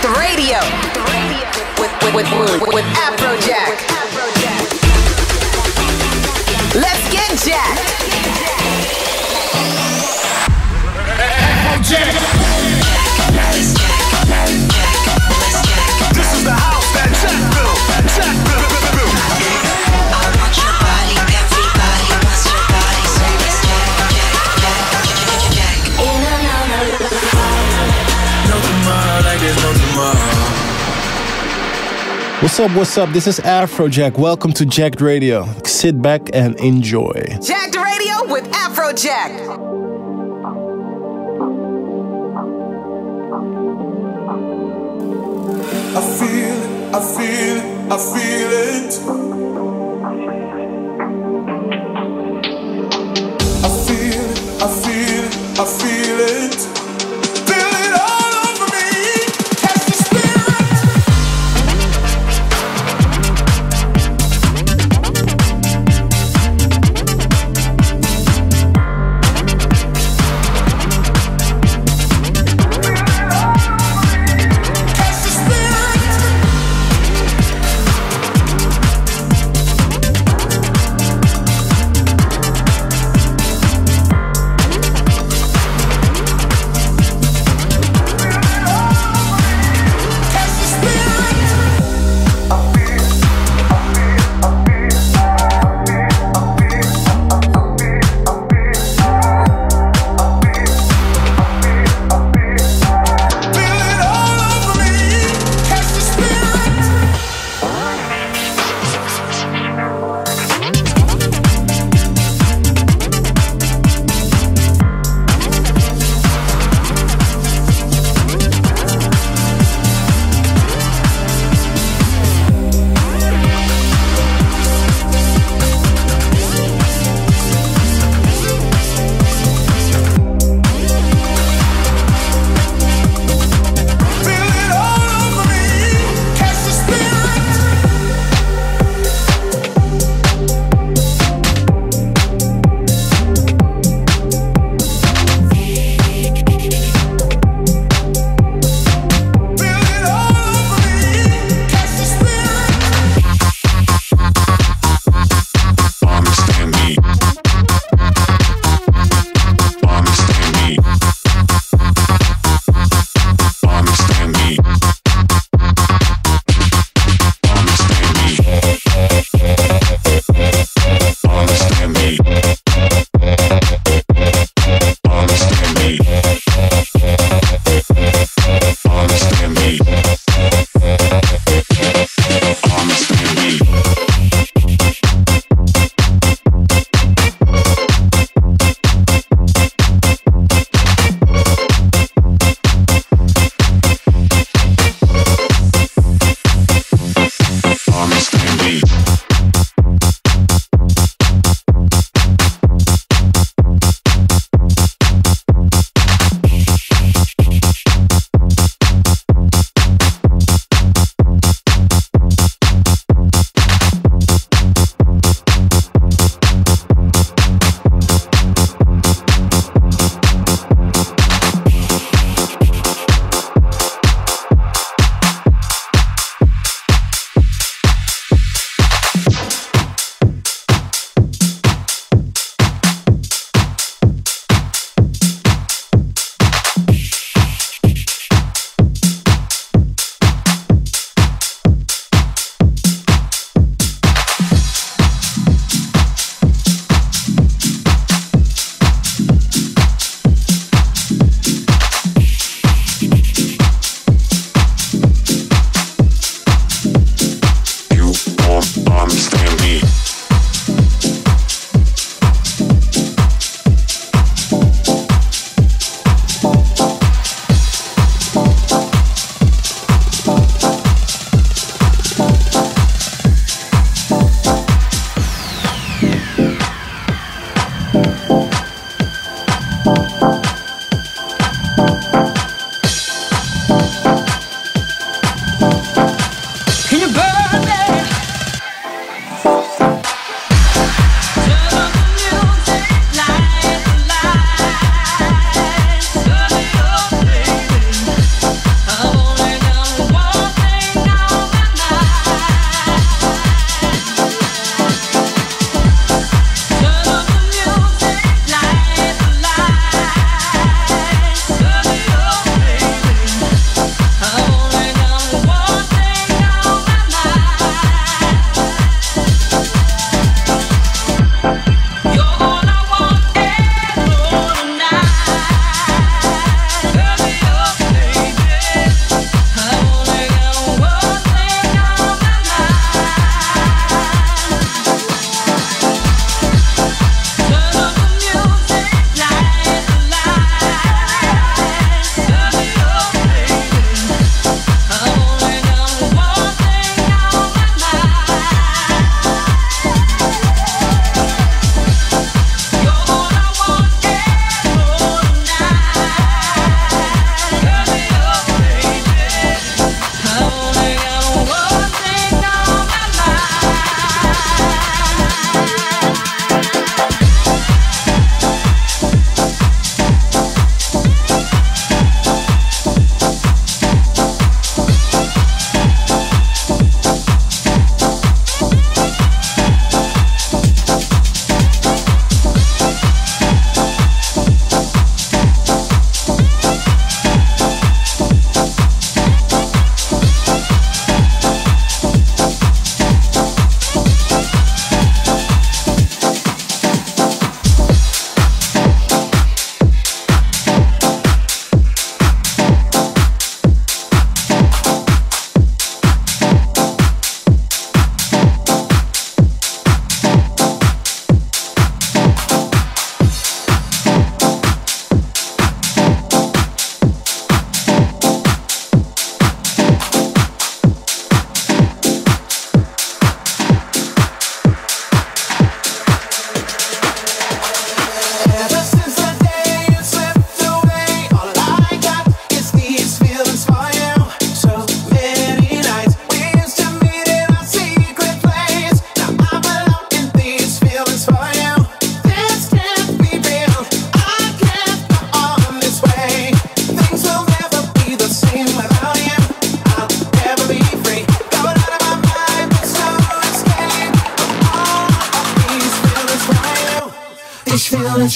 Jacked Radio with, with, with, with, with Afrojack. Let's get jacked. Afrojack. What's up, what's up? This is Afrojack. Welcome to Jacked Radio. Sit back and enjoy. Jacked Radio with Afrojack. I feel it, I feel it, I feel it. I feel it, I feel it, I feel it.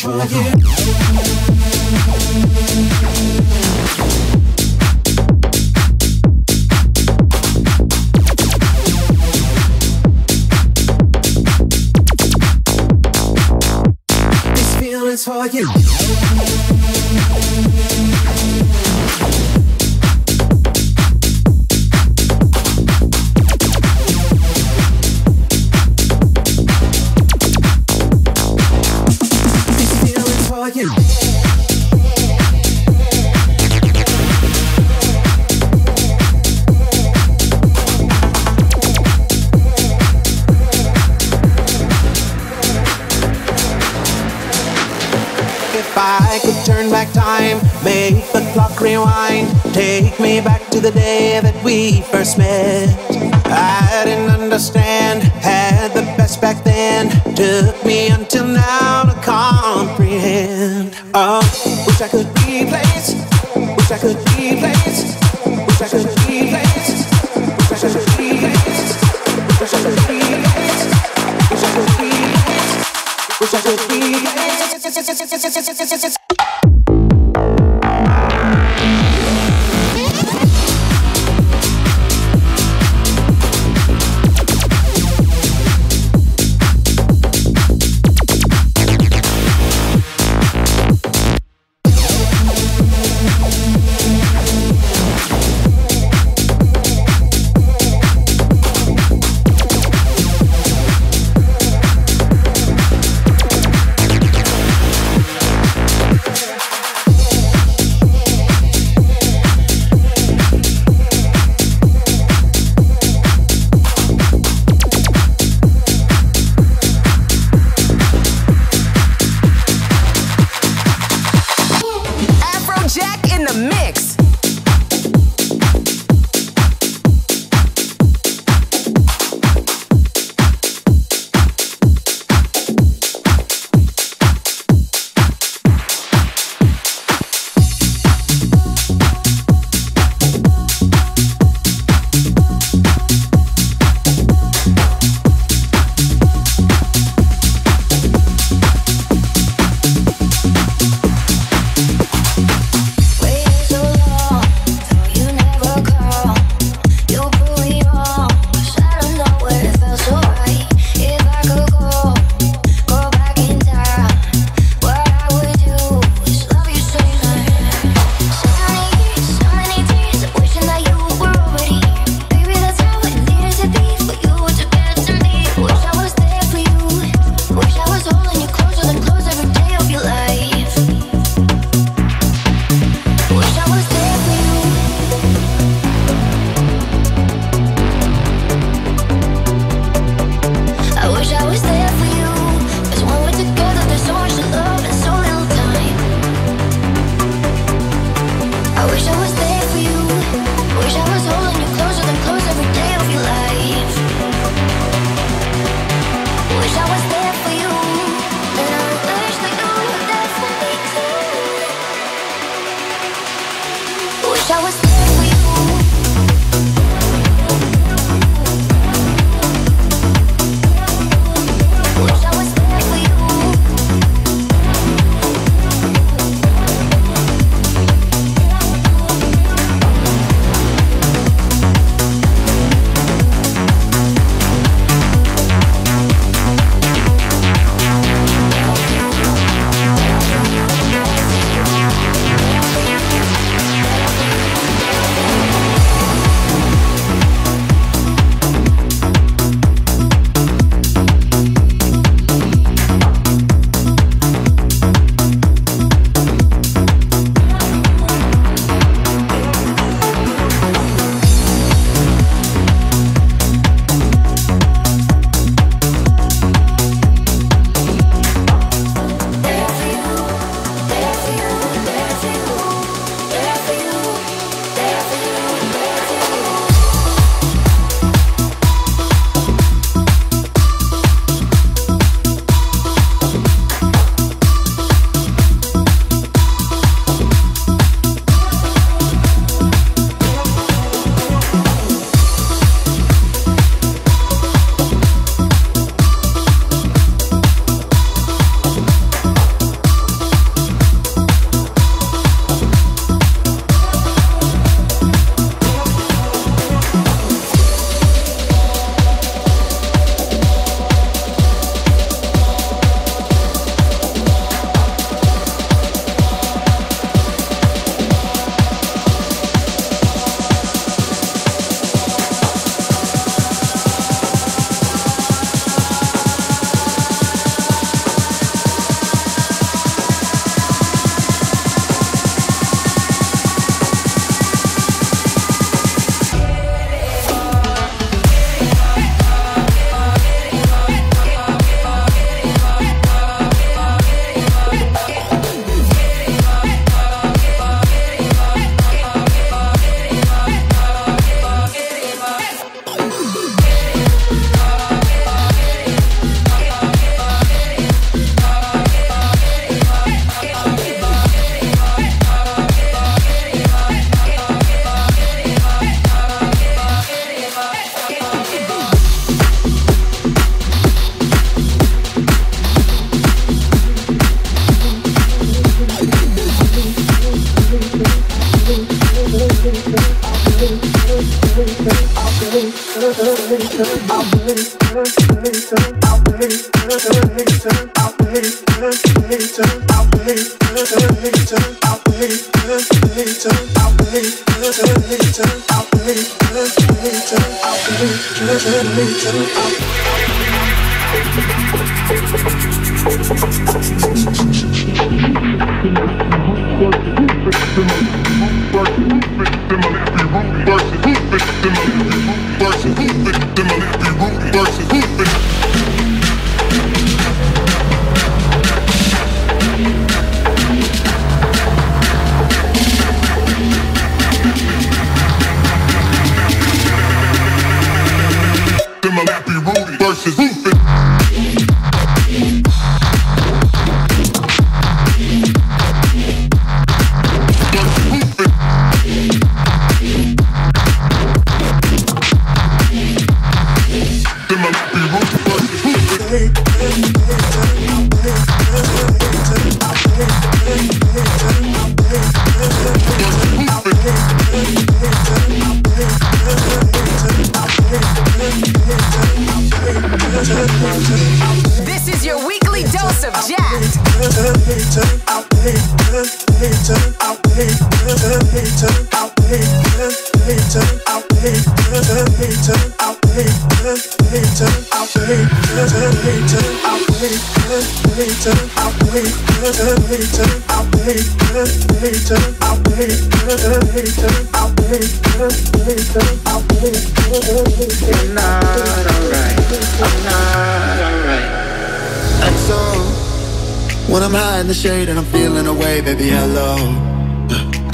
For you.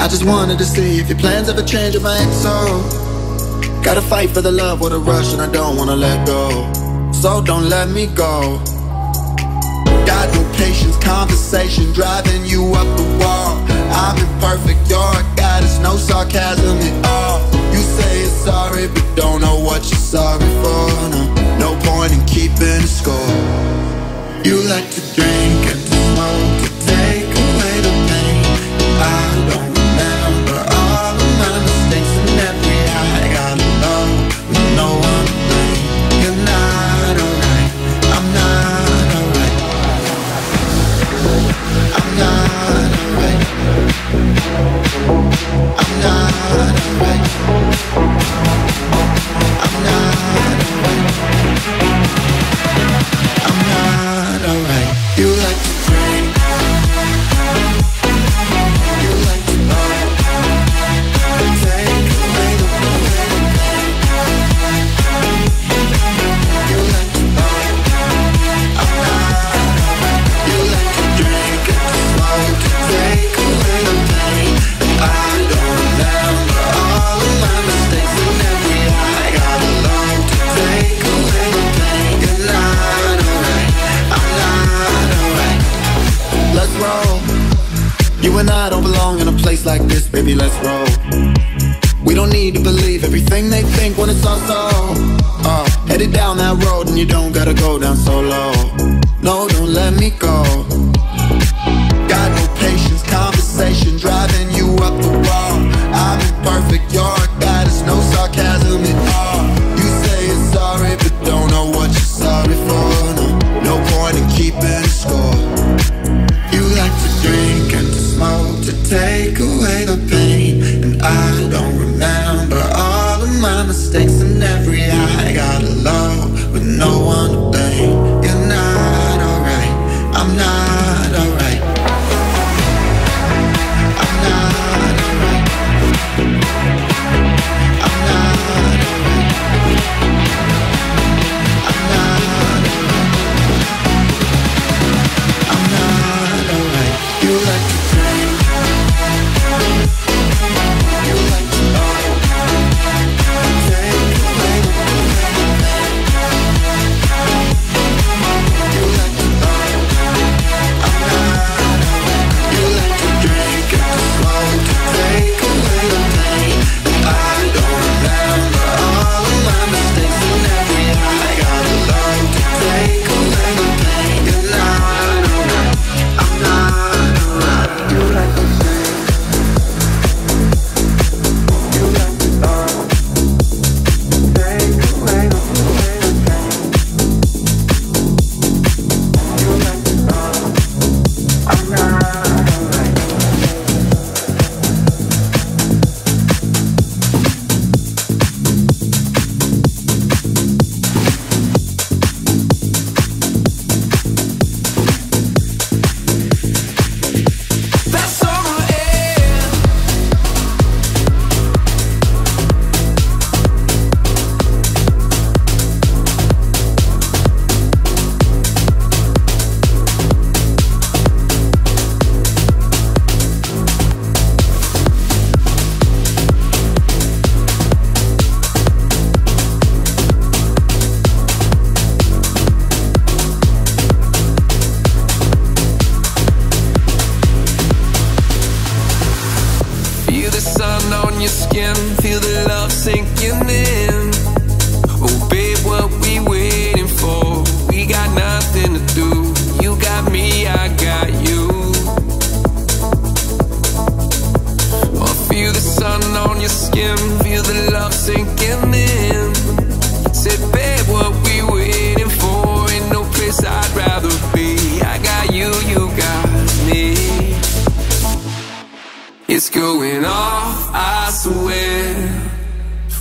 I just wanted to see if your plans ever change if I ain't so. Gotta fight for the love with a rush and I don't wanna let go. So don't let me go. Got no patience, conversation driving you up the wall. I'm imperfect, you're a goddess, no sarcasm at all. You say you're sorry but don't know what you're sorry for. No, no point in keeping score. You like to drink swear.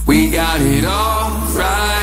We got it all right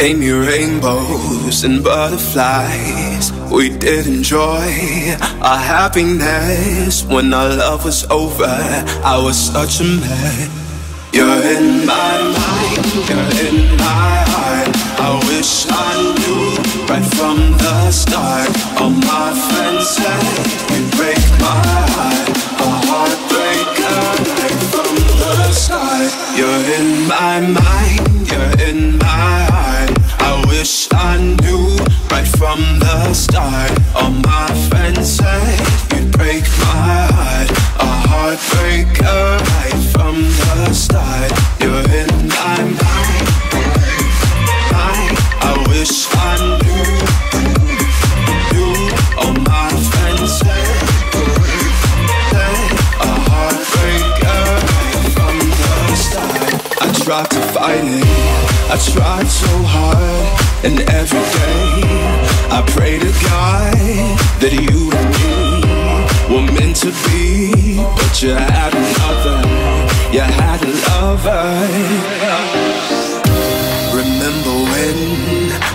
You gave me rainbows and butterflies. We did enjoy our happiness. When our love was over, I was such a mess. You're in my mind, you're in my heart. I wish I knew right from the start. All my friends say you break my heart, a heartbreaker right from the start. You're in my mind, you're in from the start. All my friends say you'd break my heart, a heartbreaker right from the start. You're in my mind, mind. I wish I knew. All my friends say a heartbreaker from the start. I tried to fight it. I tried so hard, and every day I pray to God that you and me were meant to be. But you had another, you had a lover. Remember when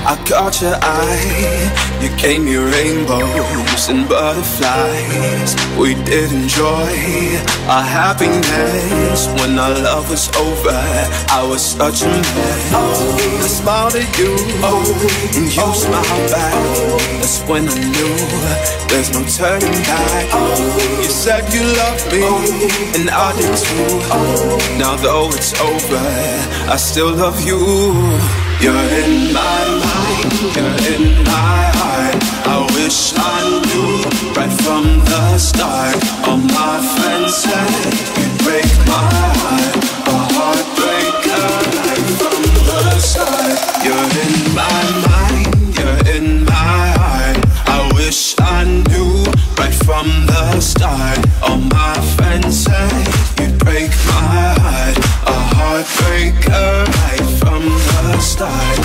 I caught your eye? You gave me rainbows and butterflies. We did enjoy our happiness. When our love was over, I was such a mess. I smiled at you, and you smiled back. That's when I knew there's no turning back. You said you loved me, and I did too. Now though it's over, I still love you. You're in my mind, you're in my heart. I wish I knew right from the start. All my friends say you break my heart, a heartbreaker right from the start. You're in my mind, you're in my heart. I wish I knew right from the start. All my friends say you break my heart, a heartbreaker right from the start.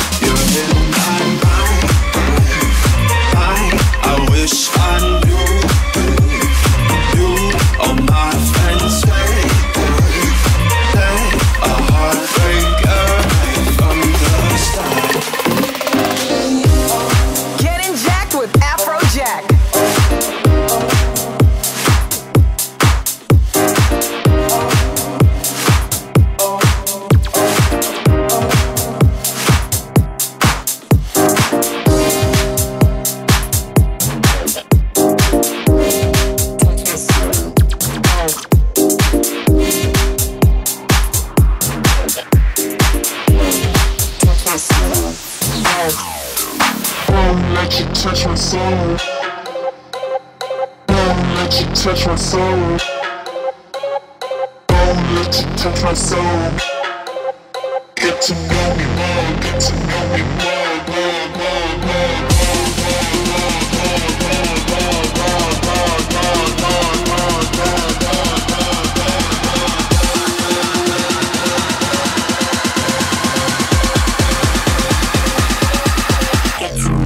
Get to know me more, get to know me more, more, more, more,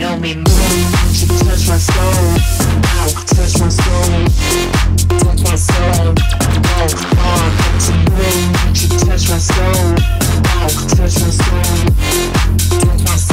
know me more. to touch my soul. Touch my soul. Touch my soul. Oh, get to me. To touch my soul. Touch my soul. Touch my soul.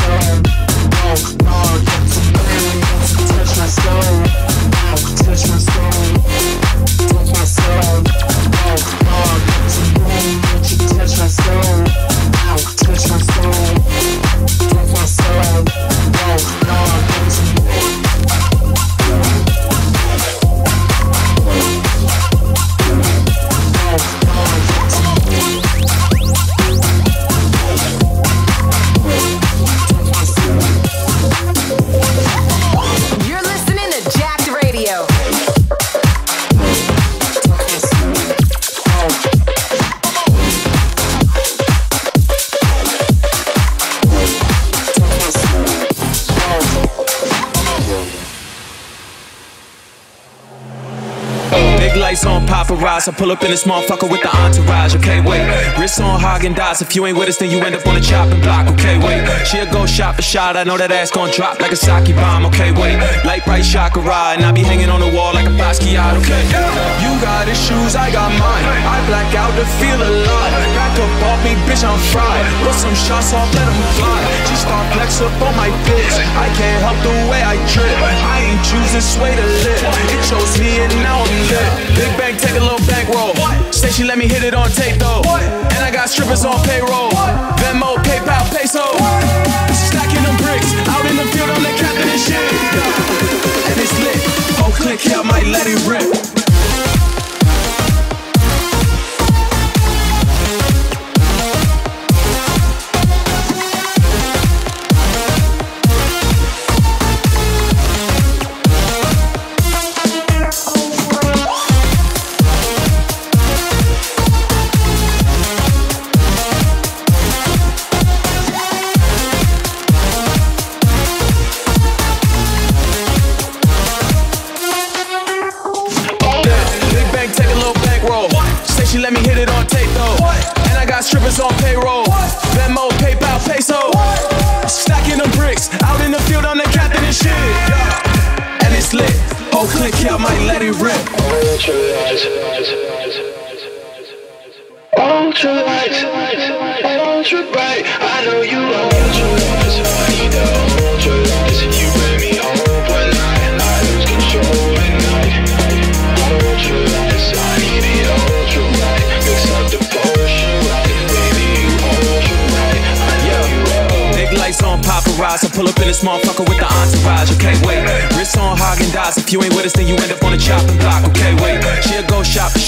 Paparazzi. I pull up in this motherfucker with the entourage. Okay, wait. Wrist on Häagen-Dazs. If you ain't with us, then you end up on the chopping block. Okay, wait. She'll go shot for shot. I know that ass gon' drop like a sake bomb. Okay, wait. Light bright chakra, and I be hanging on the wall like a Basquiat. Okay, you got issues, I got mine. I black out to feel alive. Back up off me, bitch, I'm fried. Put some shots off, let 'em fly. She start flex up on my bitch. I can't help the way I trip. I ain't choose this way to live. It chose me and now I'm lit. Bank, take a little bankroll. Say she let me hit it on tape though. And I got strippers on payroll. Venmo, PayPal, peso. Stacking them bricks. Out in the field, I'm the captain and shit. And it's lit. Whole click here, I might let it rip.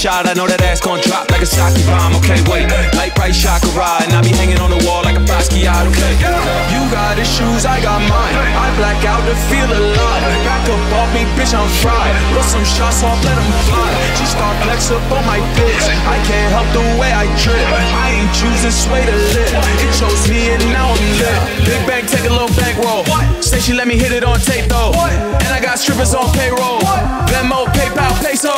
Shot. I know that ass gon' drop like a sake bomb. Okay, wait. Light bright chakra, and I be hanging on the wall like a Basquiat. Okay, you got issues, I got mine. I black out to feel alive. Back up off me, bitch, I'm fried. Put some shots off, let 'em fly. She start flex up on my bitch. I can't help the way I trip. I ain't choose this way to live. It chose me and now I'm lit. Big bank, take a little bankroll. Say she let me hit it on tape though. And I got strippers on payroll. Venmo, PayPal, peso.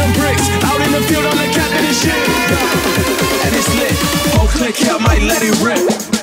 Them bricks. Out in the field, I'm the captain and shit. And it's lit. Oh, click here, might let it rip.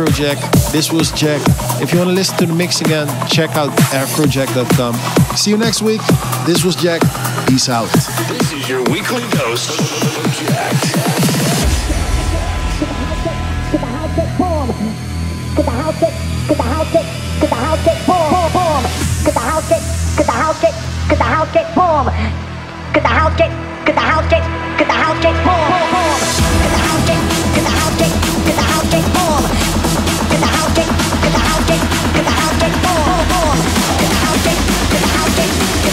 Afrojack. This was Jack. If you want to listen to the mix again, check out afrojack.com. See you next week. This was Jack. Peace out. This is your weekly dose of Jack. Get the house get